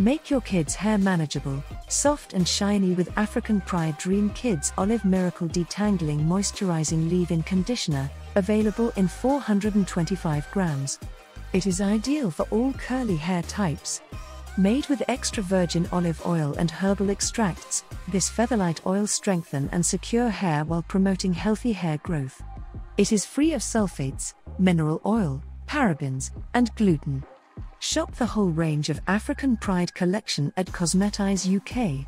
Make your kids' hair manageable, soft and shiny with African Pride Dream Kids Olive Miracle Detangling Moisturizing Leave-In Conditioner, available in 425 grams. It is ideal for all curly hair types. Made with extra virgin olive oil and herbal extracts, this featherlight oil strengthen and secure hair while promoting healthy hair growth. It is free of sulfates, mineral oil, parabens, and gluten. Shop the whole range of African Pride collection at Cosmetize UK.